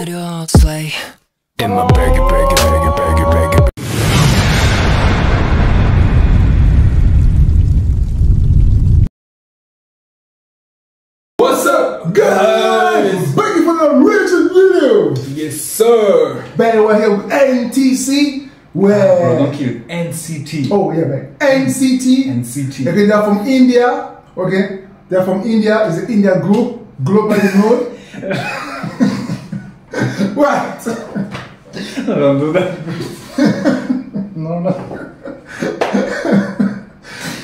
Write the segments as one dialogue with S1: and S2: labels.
S1: 내려 slay
S2: In my baggy, baggy, baggy, baggy, baggy.
S3: What's up, guys?
S4: Thank you for the original video.
S3: Yes, sir.
S4: Man, we're here with NTC.
S3: Bro,
S4: Where?
S3: don't kill it. NCT.
S4: Oh yeah, man. NCT.
S3: NCT.
S4: Okay, they're from India. Okay, they're from India. It's an India group, globally known. right.
S3: Don't do that.
S4: No, no.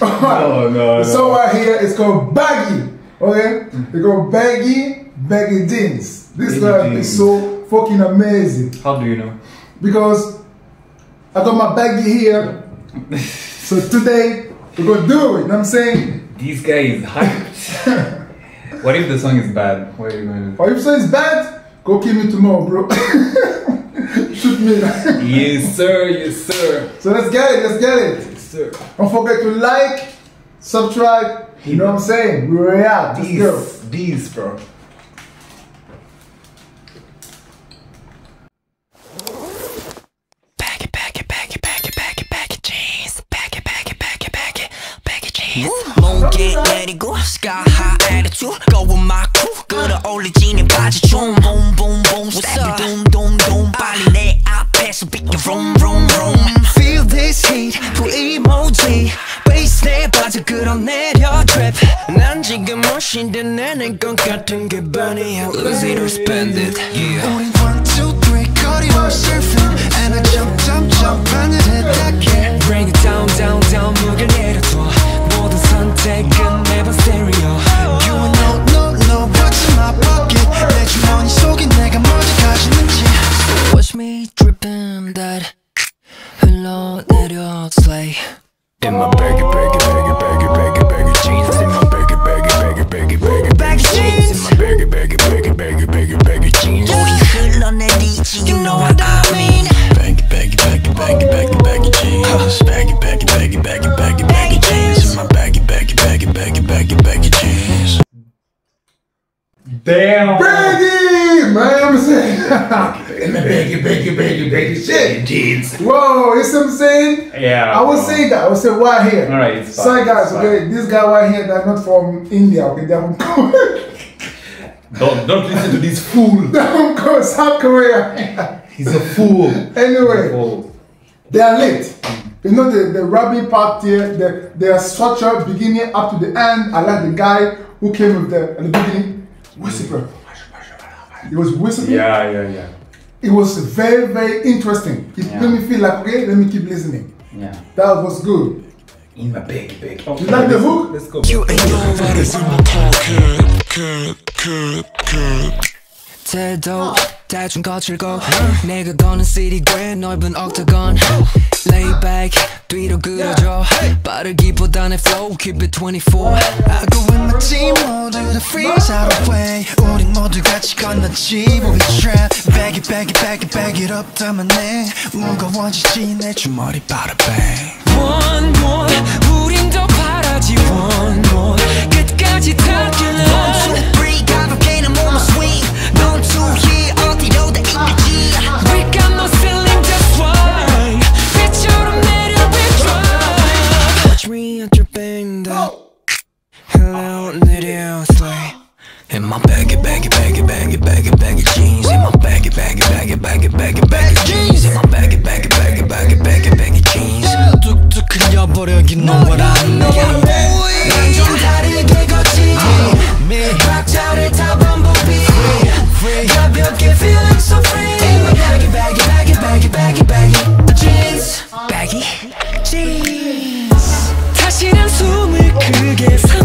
S3: No, no, no.
S4: So right here, it's called baggy. Okay, mm-hmm. they called baggy, baggy jeans. This guy is so fucking amazing.
S3: How do you know?
S4: because I got my baggy here. so today we're gonna do it. You know what I'm saying?
S3: This guy is hyped. what if the song is bad? What are you going to
S4: Or if so it's bad, Go kill me tomorrow, bro. Shoot me.
S3: yes, sir. Yes, sir.
S4: So let's get it. Let's get it.
S3: Yes, sir.
S4: Don't forget to like, subscribe. You know what I'm saying? We react. These, let's go.
S3: These, bro.
S1: Moon get ready, go sky high attitude. Go with my crew, good old genie, body, chum, 는 바지 좀 boom boom boom Step doom doom doom 빨리 내 앞에서 비켜 vroom vroom vroom Feel this heat 그 emoji Bass 내 바지 끌어내려 drip 난 지금 멋인데 내는 것 같은 기분이야 Lose it or spend it yeah
S5: 우린 one, two, three 거리로 surfing And I jump, jump, jump 하늘에
S3: Damn.
S4: Baggy, man. I'm saying.
S3: In the baggy, baggy, baggy, baggy shit. Jeans.
S4: Whoa, you see what I'm saying?
S3: Yeah.
S4: I would
S3: bro.
S4: say that. I would say right here.
S3: Alright, it's fine,
S4: Sorry guys,
S3: it's fine.
S4: okay. This guy right here, they're not from India. Okay, they're from
S3: Don't, don't listen to this fool.
S4: they're from Korea, South Korea.
S3: He's a fool.
S4: anyway,
S3: Fool.
S4: they are lit. You know the the rapping part here, the their structure beginning up to the end. I like the guy who came with the at the beginning whisper. Mm. It was whispering.
S3: Yeah, yeah, yeah.
S4: It was very very interesting. It
S3: Yeah.
S4: made me feel like okay, let me keep listening.
S3: Yeah.
S4: That was good.
S3: In my baggy, baggy. Oh,
S4: You like the hook?
S3: Let's go.
S1: You ain't nobody's in my pocket 태도 대충 거칠고 내가 거는 city 꽤 넓은 octagon Lay back 뒤로 그려줘 빠르기보다는 flow keep it 24
S5: I go with my team 모두 다 freeze out of way 우린 모두 같이 건너지 우리 trap Bag it, bag it, bag it, bag it up 담아내 무거워지지 내 주머니 bada bang
S1: One more 우린 더 바라지 One more 끝까지 닿길래 Hello 내려 slay In my baggy, baggy, baggy, baggy, baggy, baggy jeans. In my baggy, baggy, baggy, baggy, baggy, baggy jeans. In my baggy, baggy, baggy, baggy, baggy, baggy jeans. 뚝뚝 흘려버려, you know what I mean. 난좀 다르게 걷지. 박자를 타 반복이. 가볍게 feeling so free. In my baggy, baggy, baggy, baggy, baggy, baggy jeans. Baggy jeans. 다시는 숨을 크게 삼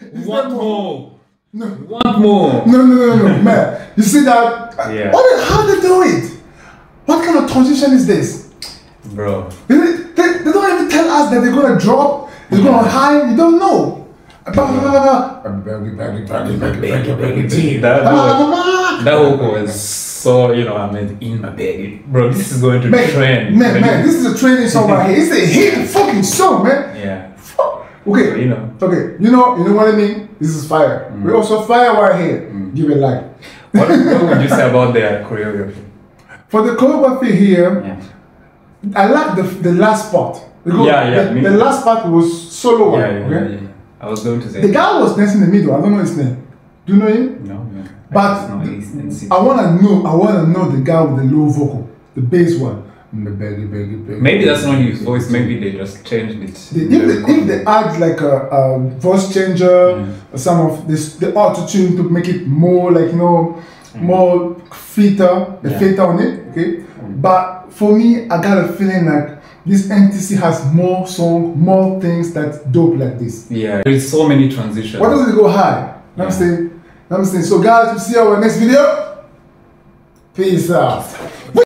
S4: Is
S3: Want more?
S4: No.
S3: Want more?
S4: No, no, no, no, man. You see that?
S3: Yeah.
S4: What? the- How they do it? What kind of transition is this?
S3: Bro.
S4: They, they, they don't even tell us that they're gonna drop, they're gonna high. You don't know.
S3: That, vocal was so, you know, I mean, in my bag. Bro, this is going to
S4: Man,
S3: trend.
S4: man, man, this is a training song right here. It's a hit fucking song, man.
S3: Yeah.
S4: Okay,
S3: You know.
S4: okay, you know, you know what I mean. This is fire. Mm. We also fire right here. Mm. Give it like.
S3: What, what would you say about their choreography?
S4: For the choreography here,
S3: Yeah.
S4: I like the the last part. The,
S3: Yeah, yeah,
S4: the,
S3: me
S4: the last part was solo one.
S3: Yeah, yeah,
S4: okay?
S3: yeah, yeah. I was going to say.
S4: The guy was dancing in the middle. I don't know his name. Do you know him?
S3: No, no.
S4: But
S3: it's,
S4: I wanna know. I wanna know the guy with the low vocal, the bass one. Maybe
S3: maybe that's not his voice. Maybe they just changed it.
S4: If they, if they add like a, a voice changer, some of this the auto tune to make it more like you know mm. more fitter, the
S3: Yeah.
S4: fitter on it. Okay, mm. but for me, I got a feeling like this NTC has more song, more things that dope like this.
S3: Yeah, there's so many transitions.
S4: What doesn't it go high? What I'm saying? I'm saying. So guys, we'll see our next video. Peace out.